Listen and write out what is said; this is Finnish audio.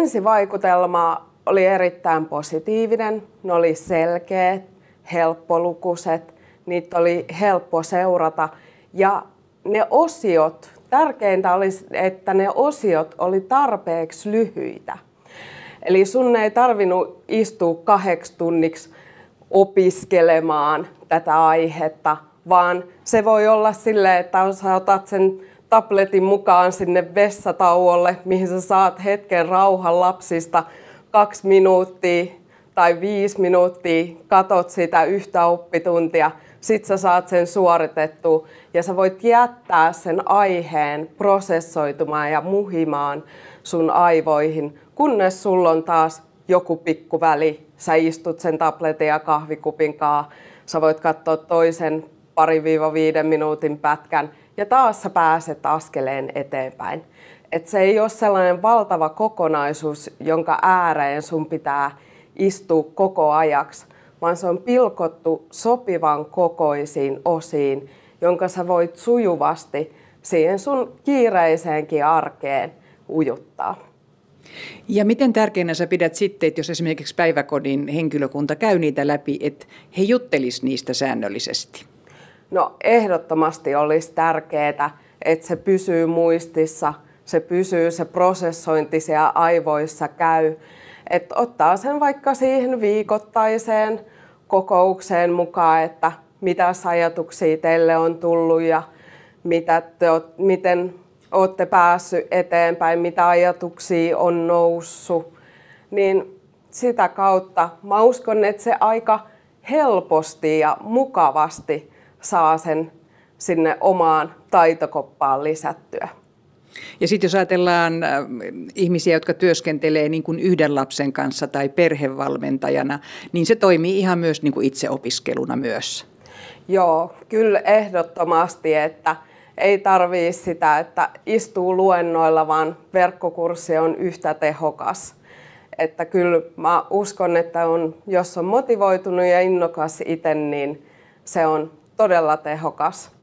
ensivaikutelma oli erittäin positiivinen. Ne oli selkeät, helppolukuiset, niitä oli helppo seurata. Ja ne osiot, tärkeintä oli, että ne osiot oli tarpeeksi lyhyitä. Eli sun ei tarvinnut istua kahdeksi tunniksi opiskelemaan tätä aihetta, vaan se voi olla silleen, että sä otat sen tabletin mukaan sinne vessatauolle, mihin sä saat hetken rauhan lapsista kaksi minuuttia tai viisi minuuttia, katot sitä yhtä oppituntia, sit sä saat sen suoritettua ja sä voit jättää sen aiheen prosessoitumaan ja muhimaan sun aivoihin, kunnes sulla on taas joku pikkuväli, sä istut sen tabletin ja kahvikupin kanssa, sä voit katsoa toisen pari-viiden minuutin pätkän ja taas sä pääset askeleen eteenpäin. Et se ei ole sellainen valtava kokonaisuus, jonka ääreen sun pitää istua koko ajaksi, vaan se on pilkottu sopivan kokoisiin osiin, jonka sä voit sujuvasti siihen sun kiireiseenkin arkeen ujuttaa. Ja miten tärkeänä sä pidät sitten, että jos esimerkiksi päiväkodin henkilökunta käy niitä läpi, että he juttelis niistä säännöllisesti? No ehdottomasti olisi tärkeää, että se pysyy muistissa, se pysyy, se prosessointi siellä aivoissa käy. Että ottaa sen vaikka siihen viikoittaiseen kokoukseen mukaan, että mitä ajatuksia teille on tullut ja mitä te, miten olette päässyt eteenpäin, mitä ajatuksia on noussut. Niin sitä kautta mä uskon, että se aika helposti ja mukavasti saa sen sinne omaan taitokoppaan lisättyä. Ja sitten jos ajatellaan äh, ihmisiä, jotka työskentelee niin kuin yhden lapsen kanssa tai perhevalmentajana, niin se toimii ihan myös niin kuin itseopiskeluna myös. Joo, kyllä ehdottomasti, että ei tarvii sitä, että istuu luennoilla, vaan verkkokurssi on yhtä tehokas. Että kyllä mä uskon, että on, jos on motivoitunut ja innokas itse, niin se on todella tehokas.